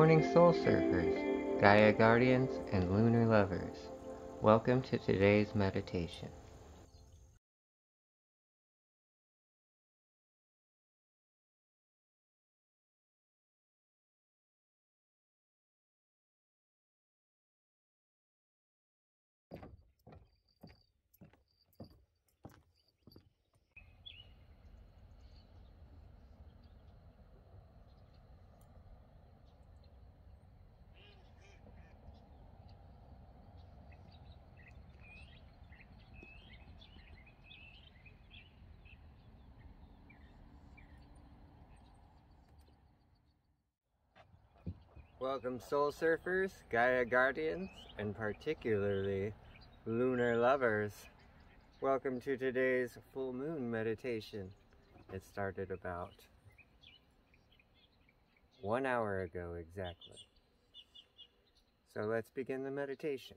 morning, Soul Surfers, Gaia Guardians, and Lunar Lovers. Welcome to today's meditation. Welcome, Soul Surfers, Gaia Guardians, and particularly Lunar Lovers. Welcome to today's full moon meditation. It started about one hour ago exactly. So let's begin the meditation.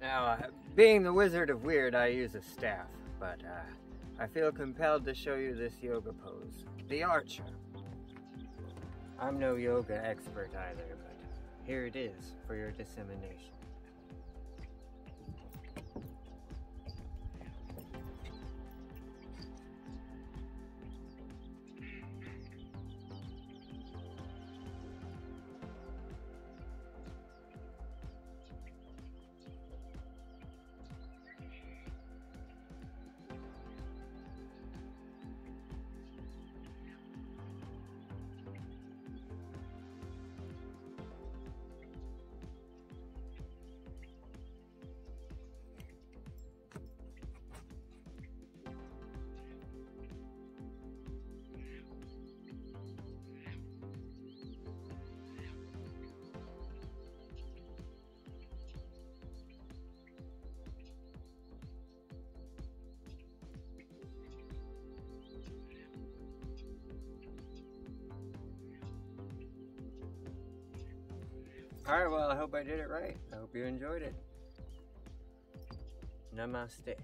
Now, uh, being the Wizard of Weird, I use a staff, but uh, I feel compelled to show you this yoga pose, the Archer. I'm no yoga expert either, but here it is for your dissemination. Alright, well, I hope I did it right. I hope you enjoyed it. Namaste.